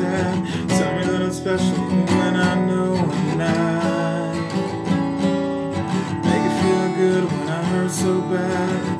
pretend. Tell me that I'm special when I know I'm not. Make it feel good when I hurt so bad.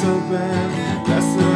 so bad. That's so